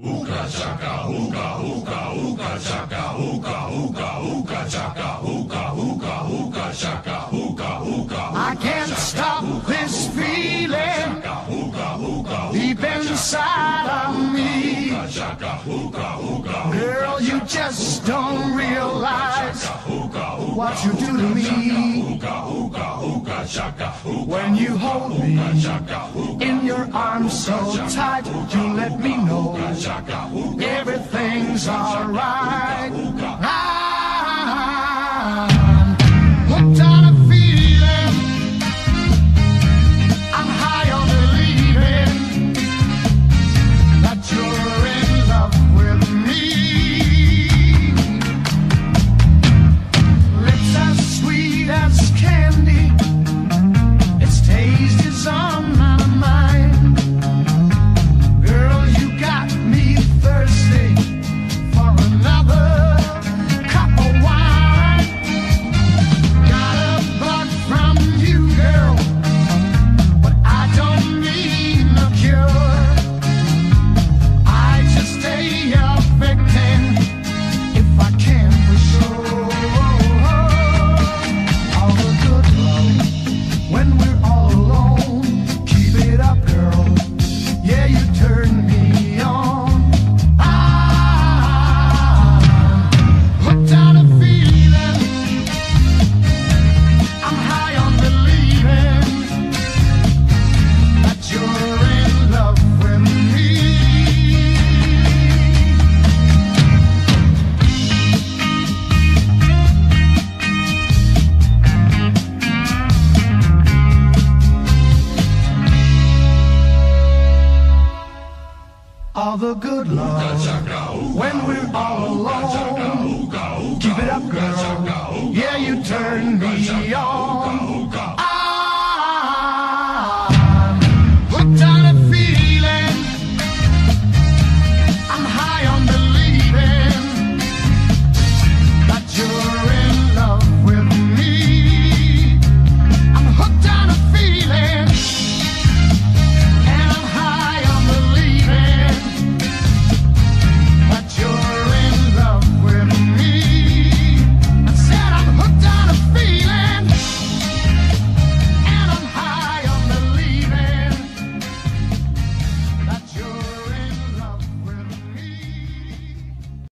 Ooka chaka, ooka, ooka, ooka chaka, ooka, ooka, ooka chaka, ooka, ooka, ooka chaka, ooka, ooka. I can't stop this feeling deep inside of me. Chaka, ooka, ooka, Girl, you just don't realize what you do to me when you hold me arms so tight. You let me know everything's alright. All the good love when we're all alone. Keep it up, girl. Yeah, you turn me on.